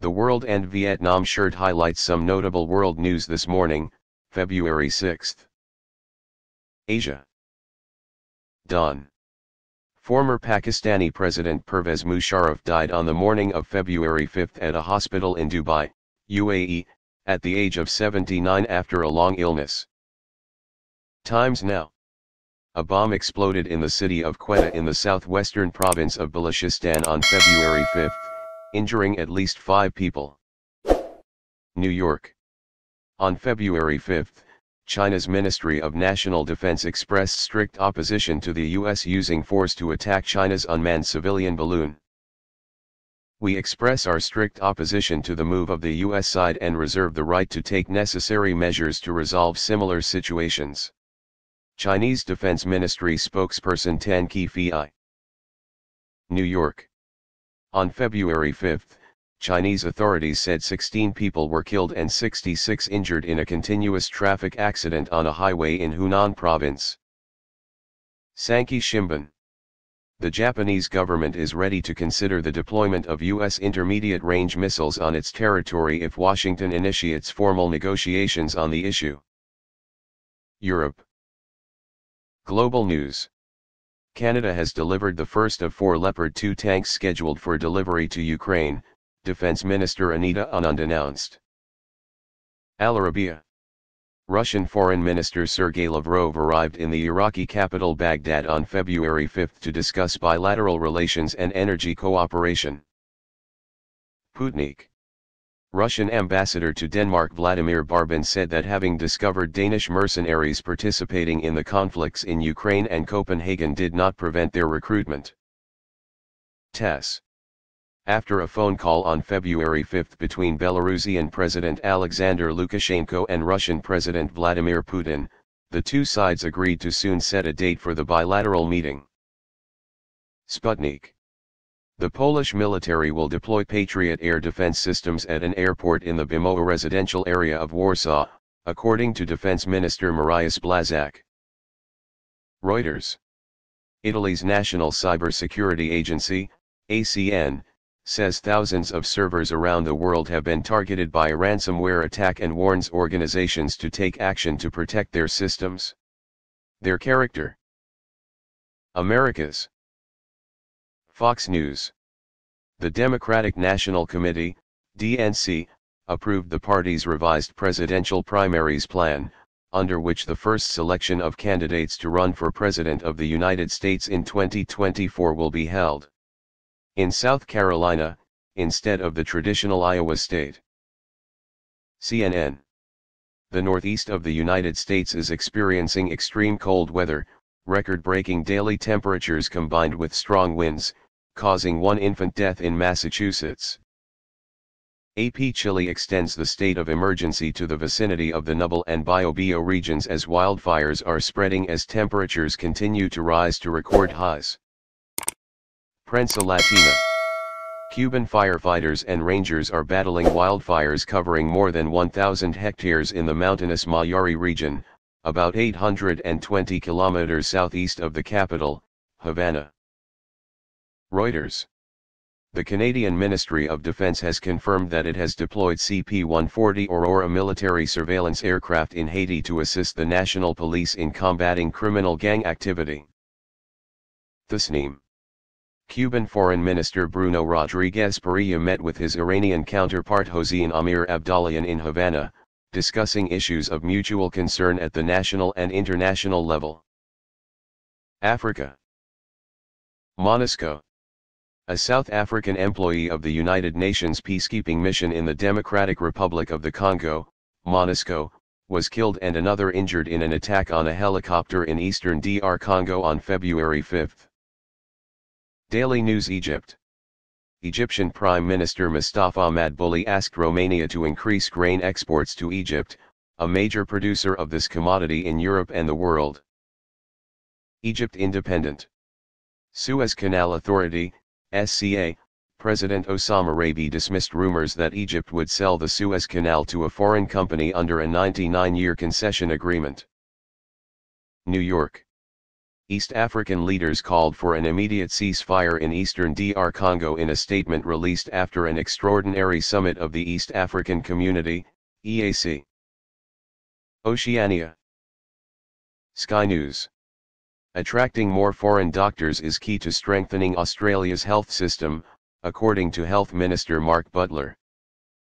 The World and Vietnam shirt highlights some notable world news this morning, February 6. Asia. Dawn. Former Pakistani President Pervez Musharraf died on the morning of February 5 at a hospital in Dubai, UAE, at the age of 79 after a long illness. Times now. A bomb exploded in the city of Quetta in the southwestern province of Balochistan on February 5, injuring at least five people. New York. On February 5, China's Ministry of National Defense expressed strict opposition to the U.S. using force to attack China's unmanned civilian balloon. We express our strict opposition to the move of the U.S. side and reserve the right to take necessary measures to resolve similar situations. Chinese Defense Ministry spokesperson Tan Kefei. New York. On February 5, Chinese authorities said 16 people were killed and 66 injured in a continuous traffic accident on a highway in Hunan province. Sankei Shimbun. The Japanese government is ready to consider the deployment of U.S. intermediate-range missiles on its territory if Washington initiates formal negotiations on the issue. Europe. Global News Canada has delivered the first of four Leopard 2 tanks scheduled for delivery to Ukraine, Defense Minister Anita Anand announced. Al Arabiya Russian Foreign Minister Sergei Lavrov arrived in the Iraqi capital Baghdad on February 5 to discuss bilateral relations and energy cooperation. Sputnik Russian ambassador to Denmark Vladimir Barbin said that having discovered Danish mercenaries participating in the conflicts in Ukraine and Copenhagen did not prevent their recruitment. TASS After a phone call on February 5 between Belarusian President Alexander Lukashenko and Russian President Vladimir Putin, the two sides agreed to soon set a date for the bilateral meeting. Sputnik the Polish military will deploy Patriot air defense systems at an airport in the Bemowo residential area of Warsaw, according to Defense Minister Mariusz Blaszczak. Reuters. Italy's National Cybersecurity Agency, ACN, says thousands of servers around the world have been targeted by a ransomware attack and warns organizations to take action to protect their systems. Their character. Americas. Fox News. The Democratic National Committee, DNC, approved the party's revised presidential primaries plan, under which the first selection of candidates to run for President of the United States in 2024 will be held. In South Carolina, instead of the traditional Iowa state. CNN. The Northeast of the United States is experiencing extreme cold weather, record-breaking daily temperatures combined with strong winds, causing one infant death in Massachusetts. AP Chile extends the state of emergency to the vicinity of the Ñuble and Biobío regions as wildfires are spreading as temperatures continue to rise to record highs. Prensa Latina Cuban firefighters and rangers are battling wildfires covering more than 1,000 hectares in the mountainous Mayari region, about 820 kilometers southeast of the capital, Havana. Reuters. The Canadian Ministry of Defence has confirmed that it has deployed CP-140 Aurora military surveillance aircraft in Haiti to assist the national police in combating criminal gang activity. Tasnim. Cuban Foreign Minister Bruno Rodriguez Parrilla met with his Iranian counterpart Hossein Amir Abdollahian in Havana, discussing issues of mutual concern at the national and international level. Africa. MONUSCO a South African employee of the United Nations peacekeeping mission in the Democratic Republic of the Congo, MONUSCO, was killed and another injured in an attack on a helicopter in eastern DR Congo on February 5. Daily News Egypt Egyptian Prime Minister Mustafa Madbouli asked Romania to increase grain exports to Egypt, a major producer of this commodity in Europe and the world. Egypt Independent Suez Canal Authority, SCA, President Osama Rabi dismissed rumors that Egypt would sell the Suez Canal to a foreign company under a 99-year concession agreement. New York. East African leaders called for an immediate ceasefire in eastern DR Congo in a statement released after an extraordinary summit of the East African Community, EAC. Oceania Sky News Attracting more foreign doctors is key to strengthening Australia's health system, according to Health Minister Mark Butler.